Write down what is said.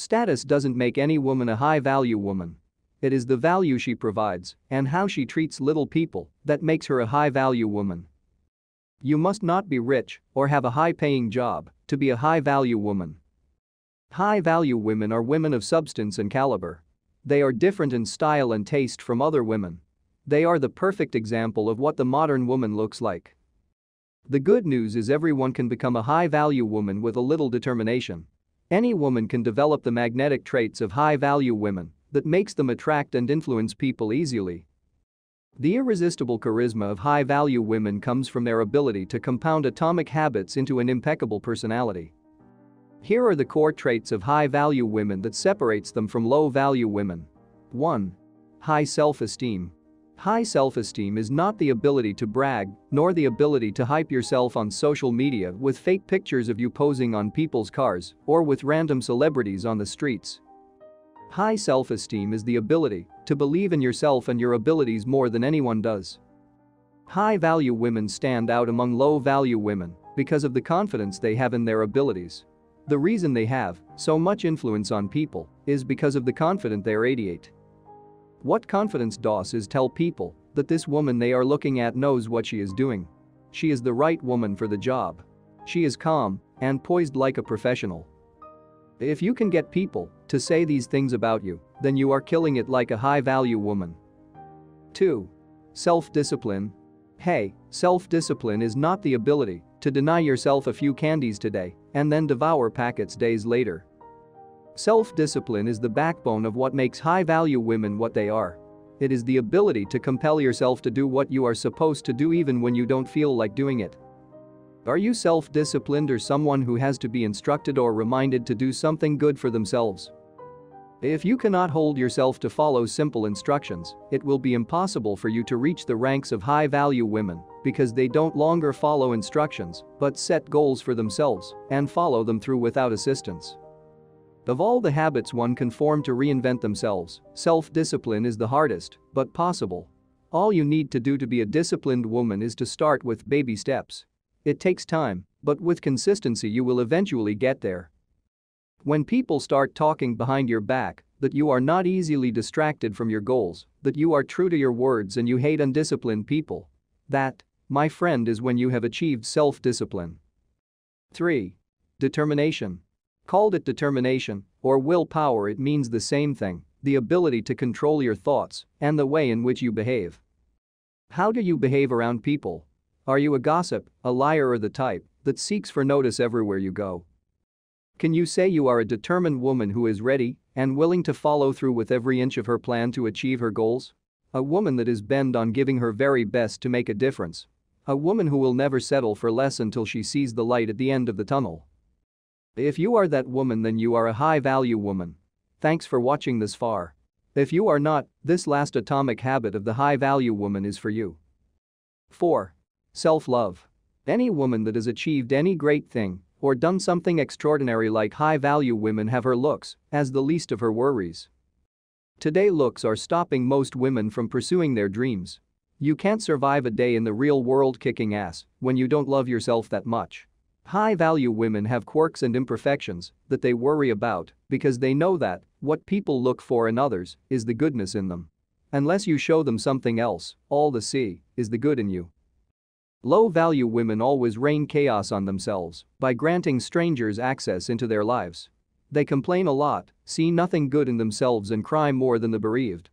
Status doesn't make any woman a high-value woman. It is the value she provides and how she treats little people that makes her a high-value woman. You must not be rich or have a high-paying job to be a high-value woman. High-value women are women of substance and caliber. They are different in style and taste from other women. They are the perfect example of what the modern woman looks like. The good news is everyone can become a high-value woman with a little determination. Any woman can develop the magnetic traits of high-value women that makes them attract and influence people easily. The irresistible charisma of high-value women comes from their ability to compound atomic habits into an impeccable personality. Here are the core traits of high-value women that separates them from low-value women. 1. High self-esteem. High self-esteem is not the ability to brag, nor the ability to hype yourself on social media with fake pictures of you posing on people's cars or with random celebrities on the streets. High self-esteem is the ability to believe in yourself and your abilities more than anyone does. High-value women stand out among low-value women because of the confidence they have in their abilities. The reason they have so much influence on people is because of the confidence they radiate. What confidence does is tell people that this woman they are looking at knows what she is doing. She is the right woman for the job. She is calm and poised like a professional. If you can get people to say these things about you, then you are killing it like a high-value woman. 2. Self-discipline. Hey, self-discipline is not the ability to deny yourself a few candies today and then devour packets days later. Self-discipline is the backbone of what makes high-value women what they are. It is the ability to compel yourself to do what you are supposed to do even when you don't feel like doing it. Are you self-disciplined or someone who has to be instructed or reminded to do something good for themselves? If you cannot hold yourself to follow simple instructions, it will be impossible for you to reach the ranks of high-value women because they don't longer follow instructions but set goals for themselves and follow them through without assistance. Of all the habits one can form to reinvent themselves, self-discipline is the hardest, but possible. All you need to do to be a disciplined woman is to start with baby steps. It takes time, but with consistency you will eventually get there. When people start talking behind your back, that you are not easily distracted from your goals, that you are true to your words and you hate undisciplined people. That, my friend is when you have achieved self-discipline. 3. Determination. Called it determination or willpower it means the same thing, the ability to control your thoughts and the way in which you behave. How do you behave around people? Are you a gossip, a liar or the type that seeks for notice everywhere you go? Can you say you are a determined woman who is ready and willing to follow through with every inch of her plan to achieve her goals? A woman that is bent on giving her very best to make a difference. A woman who will never settle for less until she sees the light at the end of the tunnel. If you are that woman then you are a high-value woman. Thanks for watching this far. If you are not, this last atomic habit of the high-value woman is for you. 4. Self-love. Any woman that has achieved any great thing or done something extraordinary like high-value women have her looks as the least of her worries. Today looks are stopping most women from pursuing their dreams. You can't survive a day in the real world kicking ass when you don't love yourself that much. High-value women have quirks and imperfections that they worry about because they know that what people look for in others is the goodness in them. Unless you show them something else, all they see is the good in you. Low-value women always rain chaos on themselves by granting strangers access into their lives. They complain a lot, see nothing good in themselves and cry more than the bereaved.